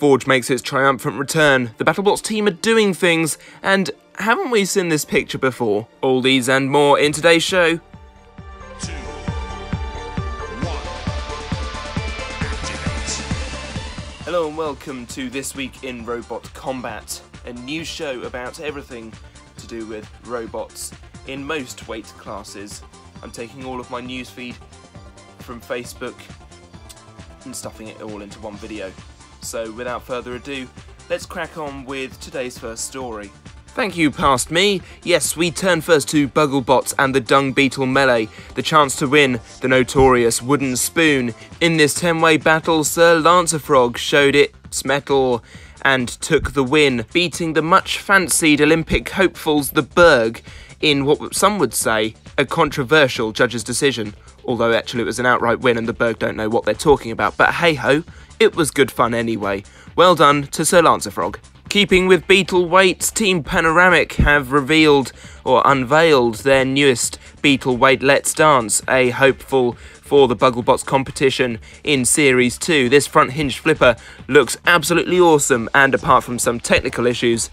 Forge makes its triumphant return. The BattleBots team are doing things, and haven't we seen this picture before? All these and more in today's show. Hello and welcome to This Week in Robot Combat, a new show about everything to do with robots in most weight classes. I'm taking all of my newsfeed from Facebook and stuffing it all into one video. So without further ado, let's crack on with today's first story. Thank you, past me. Yes, we turn first to Bugglebots and the Dung Beetle Melee, the chance to win the notorious Wooden Spoon. In this 10-way battle, Sir Lancerfrog showed its mettle and took the win, beating the much-fancied Olympic hopefuls the Berg in what some would say a controversial judge's decision. Although actually it was an outright win and the Berg don't know what they're talking about, but hey ho, it was good fun anyway. Well done to Sir Lancerfrog. Keeping with Beetle weights, Team Panoramic have revealed or unveiled their newest Beetle weight Let's Dance, a hopeful for the Bugglebots competition in Series 2. This front hinged flipper looks absolutely awesome, and apart from some technical issues,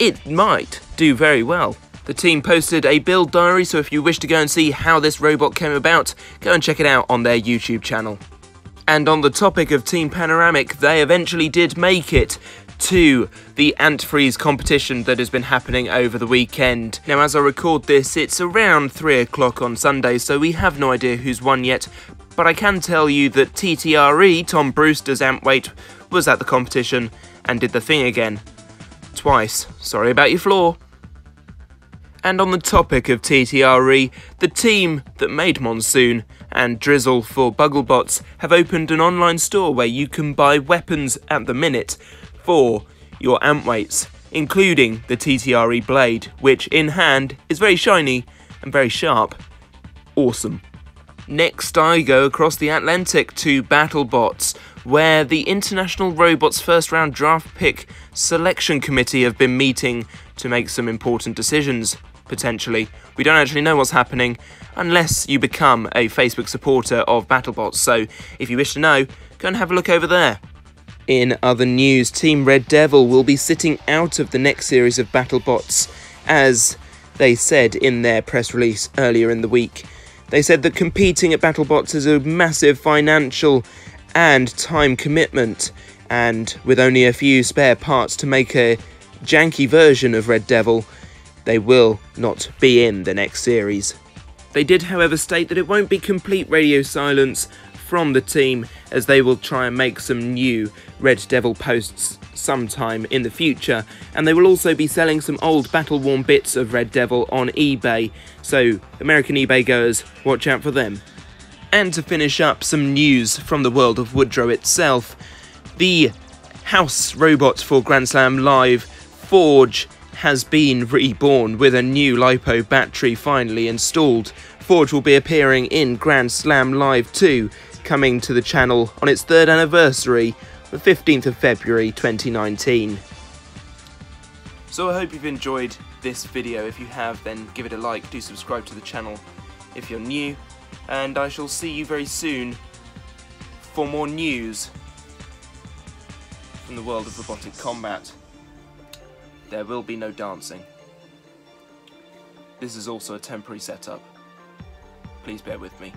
it might do very well. The team posted a build diary, so if you wish to go and see how this robot came about, go and check it out on their YouTube channel. And on the topic of Team Panoramic, they eventually did make it to the Antfreeze competition that has been happening over the weekend. Now, as I record this, it's around 3 o'clock on Sunday, so we have no idea who's won yet. But I can tell you that TTRE, Tom Brewster's ant weight, was at the competition and did the thing again. Twice. Sorry about your floor. And on the topic of TTRE, the team that made Monsoon and Drizzle for Bugglebots have opened an online store where you can buy weapons at the minute for your ant weights, including the TTRE blade, which in hand is very shiny and very sharp. Awesome. Next, I go across the Atlantic to BattleBots, where the International Robots First Round Draft Pick Selection Committee have been meeting to make some important decisions, potentially. We don't actually know what's happening unless you become a Facebook supporter of BattleBots, so if you wish to know, go and have a look over there. In other news, Team Red Devil will be sitting out of the next series of BattleBots, as they said in their press release earlier in the week. They said that competing at BattleBots is a massive financial and time commitment, and with only a few spare parts to make a janky version of Red Devil, they will not be in the next series. They did, however, state that it won't be complete radio silence from the team as they will try and make some new Red Devil posts sometime in the future, and they will also be selling some old battle worn bits of Red Devil on eBay, so American eBay goers, watch out for them. And to finish up, some news from the world of Woodrow itself. The house robot for Grand Slam Live, Forge, has been reborn with a new LiPo battery finally installed. Forge will be appearing in Grand Slam Live 2, coming to the channel on its third anniversary, the 15th of February 2019. So I hope you've enjoyed this video. If you have, then give it a like, do subscribe to the channel if you're new, and I shall see you very soon for more news from the world of robotic combat. There will be no dancing. This is also a temporary setup. Please bear with me.